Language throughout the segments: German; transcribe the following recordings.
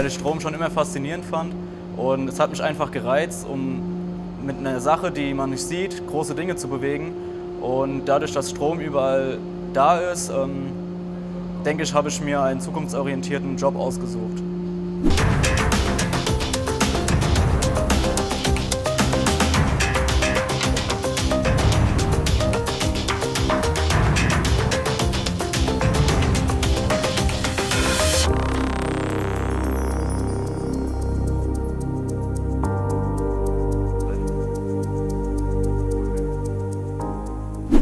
ich Strom schon immer faszinierend fand. Und es hat mich einfach gereizt, um mit einer Sache, die man nicht sieht, große Dinge zu bewegen. Und dadurch, dass Strom überall da ist, ähm, denke ich, habe ich mir einen zukunftsorientierten Job ausgesucht.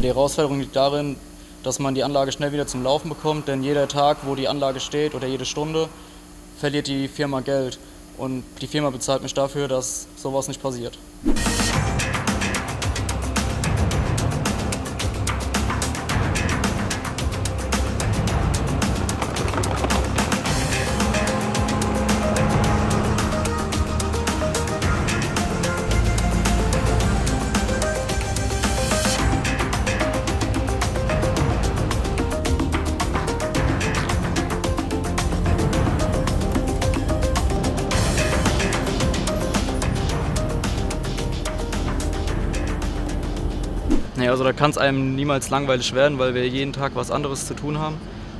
Die Herausforderung liegt darin, dass man die Anlage schnell wieder zum Laufen bekommt, denn jeder Tag, wo die Anlage steht oder jede Stunde, verliert die Firma Geld. Und die Firma bezahlt mich dafür, dass sowas nicht passiert. Naja, also da kann es einem niemals langweilig werden, weil wir jeden Tag was anderes zu tun haben.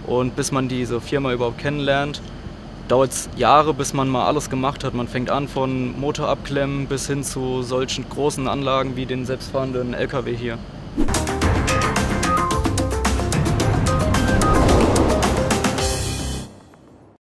Und bis man diese Firma überhaupt kennenlernt, dauert es Jahre, bis man mal alles gemacht hat. Man fängt an von Motor abklemmen bis hin zu solchen großen Anlagen wie den selbstfahrenden LKW hier.